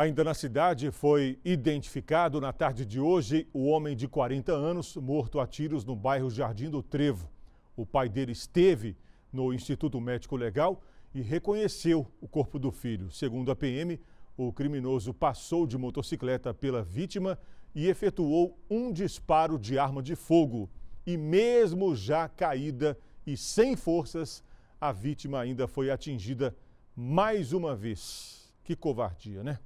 Ainda na cidade, foi identificado na tarde de hoje o homem de 40 anos morto a tiros no bairro Jardim do Trevo. O pai dele esteve no Instituto Médico Legal e reconheceu o corpo do filho. Segundo a PM, o criminoso passou de motocicleta pela vítima e efetuou um disparo de arma de fogo. E mesmo já caída e sem forças, a vítima ainda foi atingida mais uma vez. Que covardia, né?